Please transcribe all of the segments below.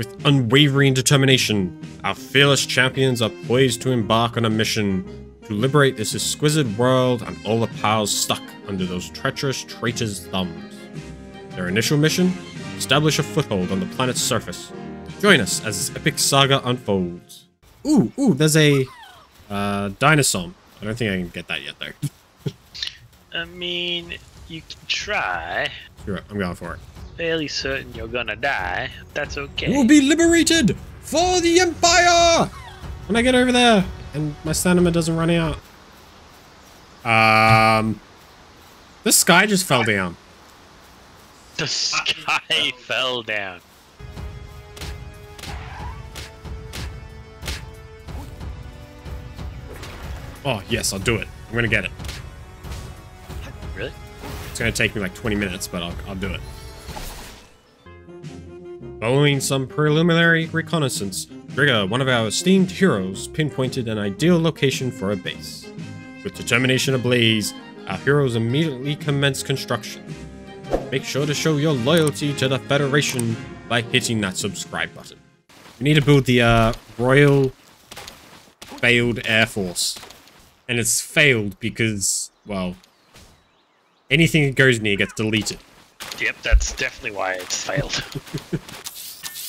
With unwavering determination, our fearless champions are poised to embark on a mission to liberate this exquisite world and all the powers stuck under those treacherous traitors' thumbs. Their initial mission? Establish a foothold on the planet's surface. Join us as this epic saga unfolds. Ooh, ooh, there's a uh, dinosaur. I don't think I can get that yet, though. I mean, you can try. Sure, I'm going for it. Fairly certain you're gonna die. That's okay. We'll be liberated for the Empire! When I get over there and my stamina doesn't run out. Um, the sky just fell down. The sky fell down. Oh, yes, I'll do it. I'm gonna get it. Really? It's gonna take me like 20 minutes, but I'll, I'll do it. Following some preliminary reconnaissance, Driger, one of our esteemed heroes, pinpointed an ideal location for a base. With determination ablaze, our heroes immediately commenced construction. Make sure to show your loyalty to the Federation by hitting that subscribe button. We need to build the uh, Royal Failed Air Force. And it's failed because, well, anything that goes near gets deleted. Yep, that's definitely why it's failed.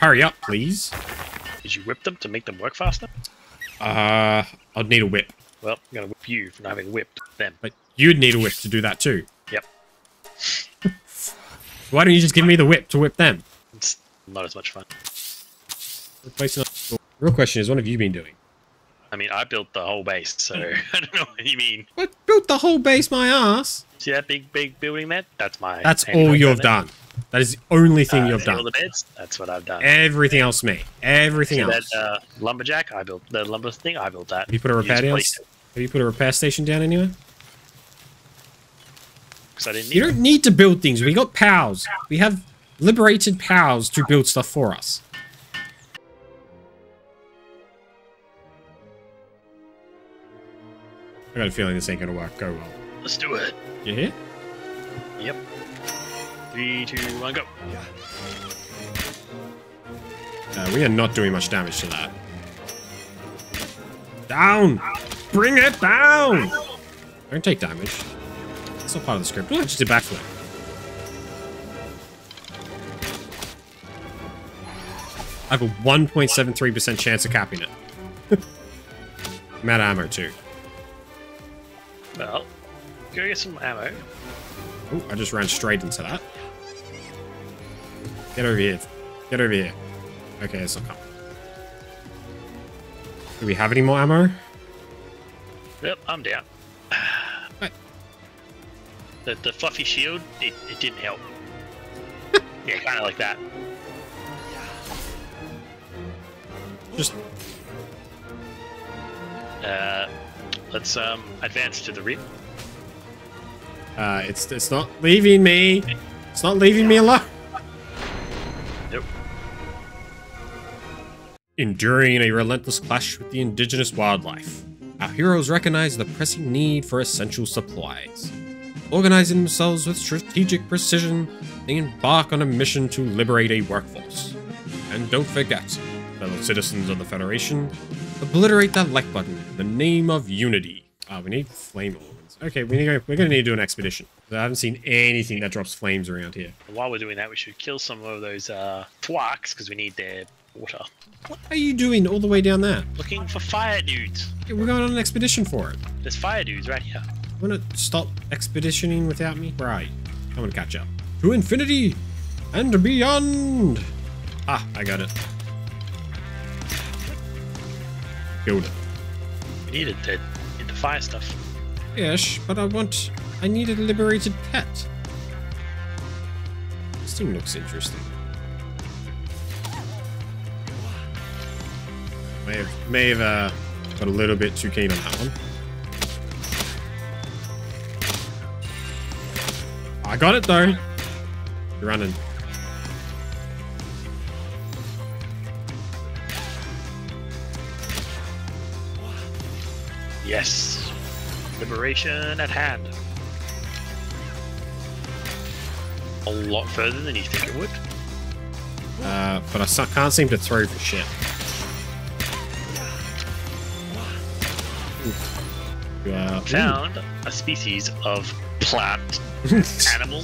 Hurry up, please. Did you whip them to make them work faster? Uh, I'd need a whip. Well, I'm gonna whip you for not having whipped them. But you'd need a whip to do that too. Yep. Why don't you just give me the whip to whip them? It's not as much fun. Replacing real question is, what have you been doing? I mean, I built the whole base, so I don't know what you mean. What? Built the whole base, my ass. See that big, big building there? That's my. That's all you've done. That is the only thing Uh, you've see all done. the beds? That's what I've done. Everything else, me. Everything See else. that uh, lumberjack? I built the lumber thing. I built that. Have you put a repair down? Have you put a repair station down anywhere? 'cause I didn't need You don't need to build things. We got pals. We have liberated pals to build stuff for us. I got a feeling this ain't gonna work. Go well. Let's do it. You hear? Yep. Three, two, one, go. Uh, we are not doing much damage to that. Down! Bring it down! Don't take damage. That's not part of the script. Oh, I just did backflip. I have a 1.73% chance of capping it. I'm out of ammo too. Well, go get some ammo. Oh, I just ran straight into that. Get over here. Get over here. Okay, it's not coming. Do we have any more ammo? Yep, I'm down. The, the fluffy shield, it, it didn't help. yeah, kind of like that. Just Uh, let's um advance to the rear. Uh, it's it's not leaving me. It's not leaving me alone. Enduring a relentless clash with the indigenous wildlife, our heroes recognize the pressing need for essential supplies. Organizing themselves with strategic precision, they embark on a mission to liberate a workforce. And don't forget, fellow citizens of the Federation, obliterate that like button in the name of unity. Ah, we need flame organs. Okay, we need, we're gonna need to do an expedition. I haven't seen anything that drops flames around here. While we're doing that, we should kill some of those uh twarks because we need their water. What are you doing all the way down there? Looking for fire dudes. Yeah, We're going on an expedition for it. There's fire dudes right here. Wanna stop expeditioning without me? Right. I'm gonna catch up. To infinity and beyond! Ah, I got it. Killed it. We needed the, need the fire stuff. Yes, but I want... I need a liberated pet. This thing looks interesting. May have, may have uh, got a little bit too keen on that one. I got it though. You're running. Yes. Liberation at hand. A lot further than you think it would. Uh, but I can't seem to throw for shit. Found a species of plant animal.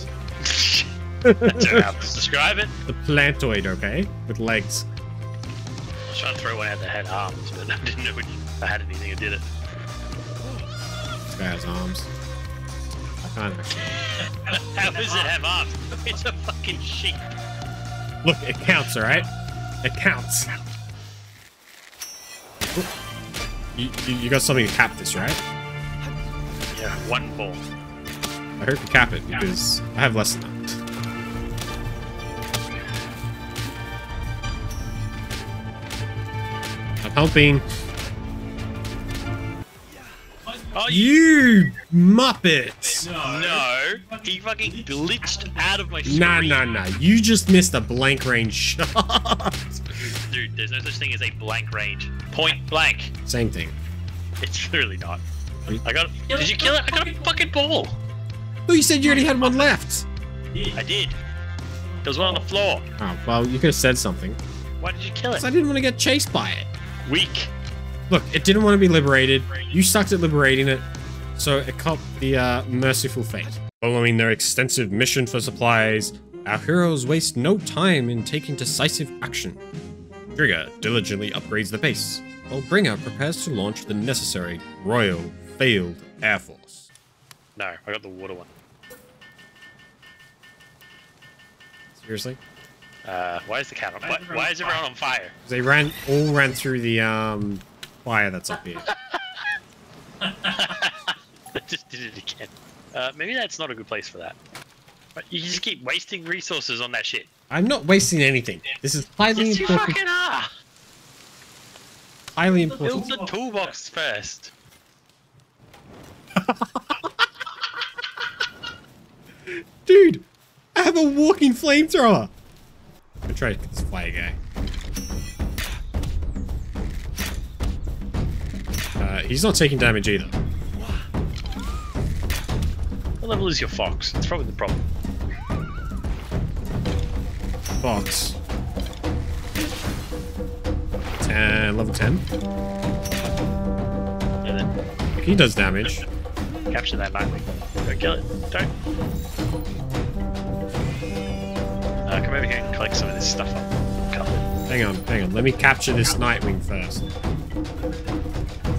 That's how to describe it. the plantoid, okay? With legs. I was trying to throw one out that had arms, but I didn't know if I had anything that did it. This guy has arms. I can't actually. How does it have arms? It's a fucking sheep. Look, it counts, alright? It counts. You, you, you got something to cap this, right? Yeah, one ball. I hope you cap it because I have less than that. I'm helping. Oh, you You muppet! no! He fucking glitched out of my screen. Nah, nah, nah. You just missed a blank range shot. Dude, there's no such thing as a blank range. Point blank. Same thing. It's really not. Are you- I got. Did you kill it? I got a fucking ball. Oh, you said you already had one left. I did. There was one on the floor. Oh, well, you could have said something. Why did you kill it? I didn't want to get chased by it. Weak. Look, it didn't want to be liberated. You sucked at liberating it, so it caught the uh, merciful fate. Following their extensive mission for supplies, our heroes waste no time in taking decisive action. Driger diligently upgrades the base, while Bringer prepares to launch the necessary Royal Failed Air Force. No, I got the water one. Seriously? Uh, why is the cat on? Why, why is everyone on fire? They ran all ran through the um fire that's up here. I just did it again. Uh, maybe that's not a good place for that. But you just keep wasting resources on that shit. I'm not wasting anything. This is highly Yes, you fucking are. Highly important. Build the toolbox first. Dude, I have a walking flamethrower. I'm trying to get this fire guy. Uh, he's not taking damage either. What level is your fox? That's probably the problem. Fox. 10, level 10. Yeah, then He does damage. Capture that Nitewing. Go kill it. Don't. Uh, come over here and collect some of this stuff up. Hang on, hang on. Let me capture this Nitewing first.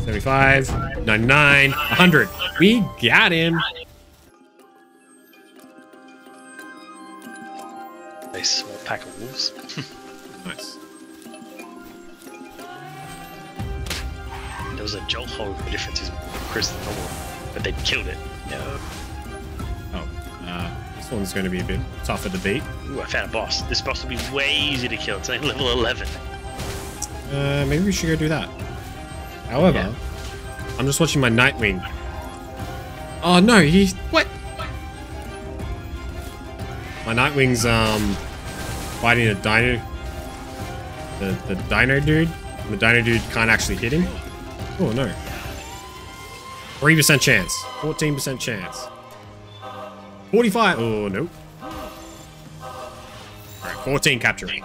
75, 99, 100. We got him. A small pack of wolves. Nice. There was a Jolthog. The difference is Cryst and normal, but they killed it. No. Oh, uh, this one's going to be a bit tougher to beat. Ooh, I found a boss. This boss will be way easier to kill. It's only level 11. Uh, maybe we should go do that. However, Yeah. I'm just watching my Nitewing. Oh no, he what? My Nitewing's um fighting a dino. The the dino dude. The dino dude can't actually hit him. Oh no. Three percent chance. Fourteen percent chance. Forty-five. Oh nope. Alright, fourteen capturing.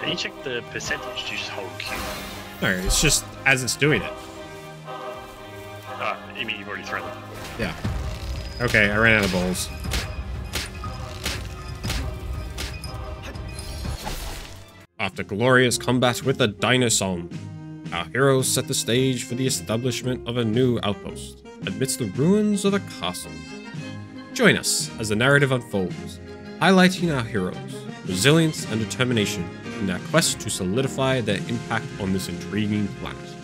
Can you check the percentage? Do you just hold Q? No, it's just as it's doing it. Oh, you mean you've already thrown them? Yeah. Okay, I ran out of balls. After glorious combat with the Dinosaur, our heroes set the stage for the establishment of a new outpost amidst the ruins of a castle. Join us as the narrative unfolds, highlighting our heroes' resilience and determination in their quest to solidify their impact on this intriguing planet.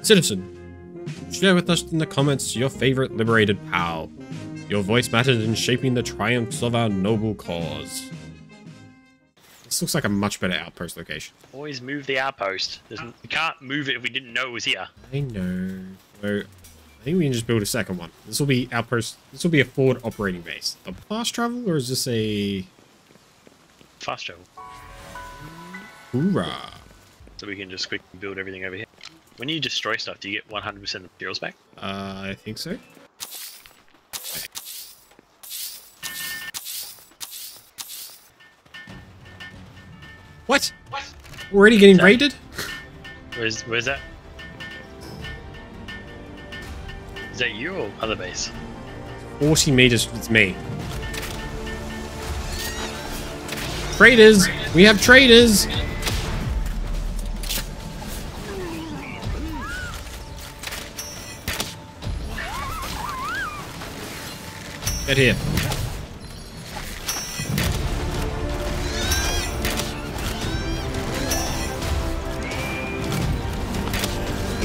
Citizen, Share with us in the comments your favorite liberated pal. Your voice mattered in shaping the triumphs of our noble cause. This looks like a much better outpost location. Always move the outpost. There's, we can't move it if we didn't know it was here. I know. So, I think we can just build a second one. This will be outpost. This will be a forward operating base. A fast travel, or is this a Fast travel. hoorah? So we can just quickly build everything over here. When you destroy stuff, do you get 100% of the materials back? Uh, I think so. What? What? Already getting raided? Where's where's that? Is that you or other base? 40 meters with me. Traders! We have traders! Get here.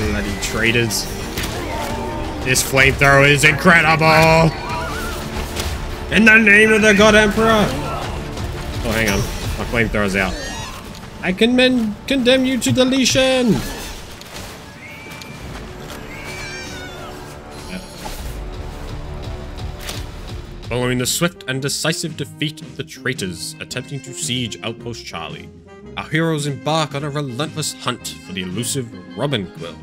Bloody traders. This flamethrower is incredible! In the name of the God Emperor! Oh, hang on. My flamethrower's out. I can men condemn you to deletion! Following the swift and decisive defeat of the traitors attempting to siege Outpost Charlie, our heroes embark on a relentless hunt for the elusive Robinquill,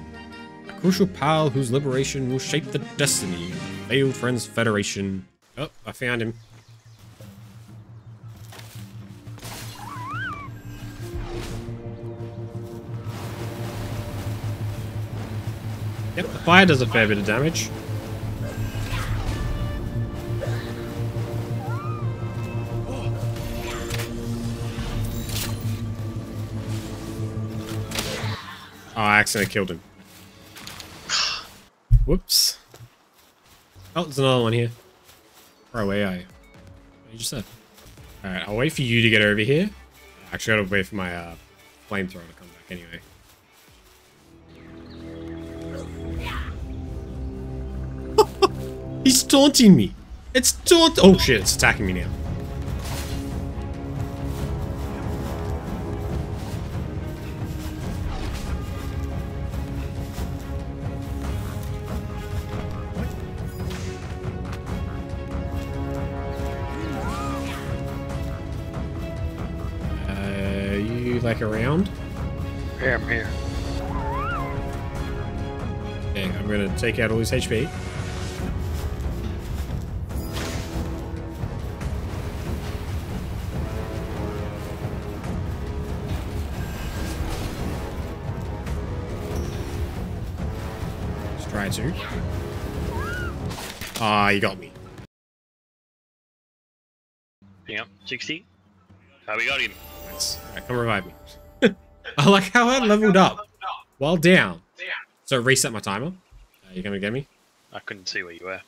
crucial pal whose liberation will shape the destiny of the Failed Friends Federation. Oh, I found him. Yep, the fire does a fair bit of damage. Oh, I accidentally killed him. Whoops. Oh, there's another one here. Where away are you? Just said. Alright, I'll wait for you to get over here. Actually, I gotta wait for my uh, flamethrower to come back anyway. He's taunting me. It's taunt. Oh shit! It's attacking me now. Like around? Here, I'm here. Okay, I'm gonna take out all his HP. Let's try to. Ah, you got me. Up, 60. How we got him? Nice. Alright, come revive me. I like how I leveled up while down. So reset my timer. Uh, you gonna get me? I couldn't see where you were.